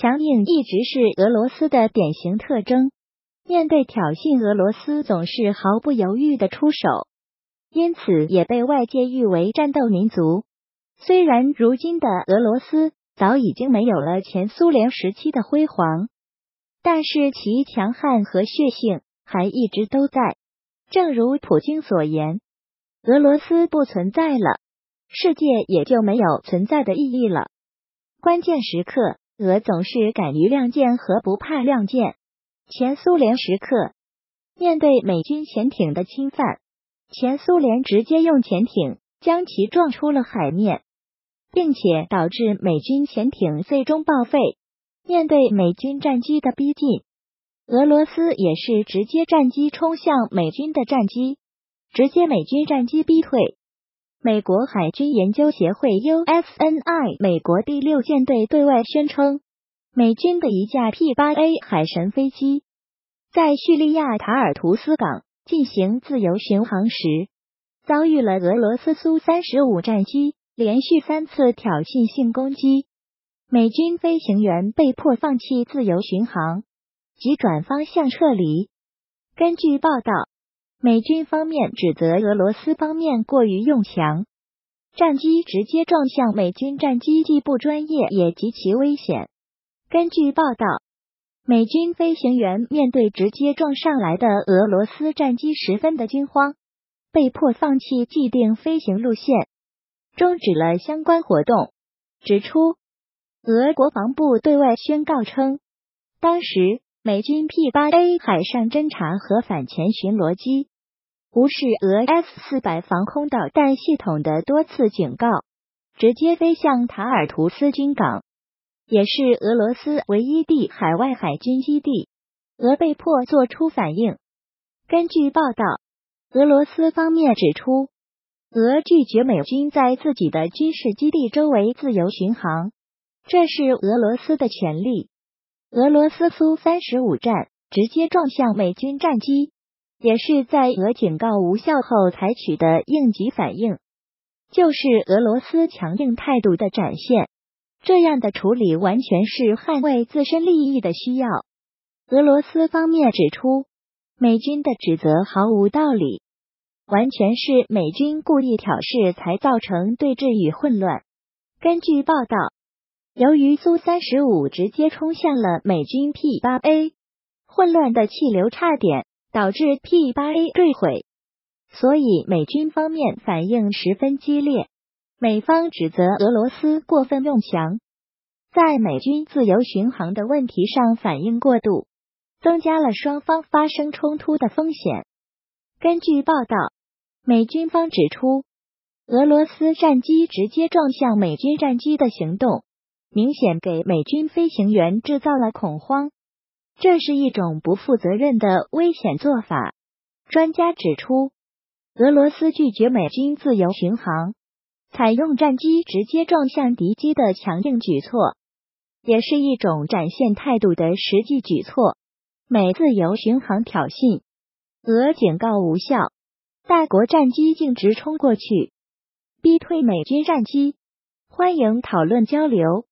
强硬一直是俄罗斯的典型特征。面对挑衅，俄罗斯总是毫不犹豫的出手，因此也被外界誉为战斗民族。虽然如今的俄罗斯早已经没有了前苏联时期的辉煌，但是其强悍和血性还一直都在。正如普京所言，俄罗斯不存在了，世界也就没有存在的意义了。关键时刻。俄总是敢于亮剑和不怕亮剑。前苏联时刻，面对美军潜艇的侵犯，前苏联直接用潜艇将其撞出了海面，并且导致美军潜艇最终报废。面对美军战机的逼近，俄罗斯也是直接战机冲向美军的战机，直接美军战机逼退。美国海军研究协会 （USNI） 美国第六舰队对外宣称，美军的一架 P-8A 海神飞机在叙利亚塔尔图斯港进行自由巡航时，遭遇了俄罗斯苏 -35 战机连续三次挑衅性攻击，美军飞行员被迫放弃自由巡航，急转方向撤离。根据报道。美军方面指责俄罗斯方面过于用强，战机直接撞向美军战机既不专业也极其危险。根据报道，美军飞行员面对直接撞上来的俄罗斯战机十分的惊慌，被迫放弃既定飞行路线，终止了相关活动。指出，俄国防部对外宣告称，当时。美军 P-8A 海上侦察和反潜巡逻机无视俄 S-400 防空导弹系统的多次警告，直接飞向塔尔图斯军港，也是俄罗斯唯一地海外海军基地。俄被迫做出反应。根据报道，俄罗斯方面指出，俄拒绝美军在自己的军事基地周围自由巡航，这是俄罗斯的权利。俄罗斯苏三十五战直接撞向美军战机，也是在俄警告无效后采取的应急反应，就是俄罗斯强硬态度的展现。这样的处理完全是捍卫自身利益的需要。俄罗斯方面指出，美军的指责毫无道理，完全是美军故意挑事才造成对峙与混乱。根据报道。由于苏三十五直接冲向了美军 P 八 A，混乱的气流差点导致 P 八 A 坠毁，所以美军方面反应十分激烈。美方指责俄罗斯过分用强，在美军自由巡航的问题上反应过度，增加了双方发生冲突的风险。根据报道，美军方指出，俄罗斯战机直接撞向美军战机的行动。明显给美军飞行员制造了恐慌，这是一种不负责任的危险做法。专家指出，俄罗斯拒绝美军自由巡航，采用战机直接撞向敌机的强硬举措，也是一种展现态度的实际举措。美自由巡航挑衅，俄警告无效，大国战机径直冲过去，逼退美军战机。欢迎讨论交流。